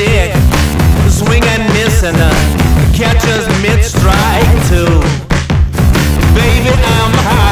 stick. Swing and miss and the catcher's mid strike too. Baby, I'm high.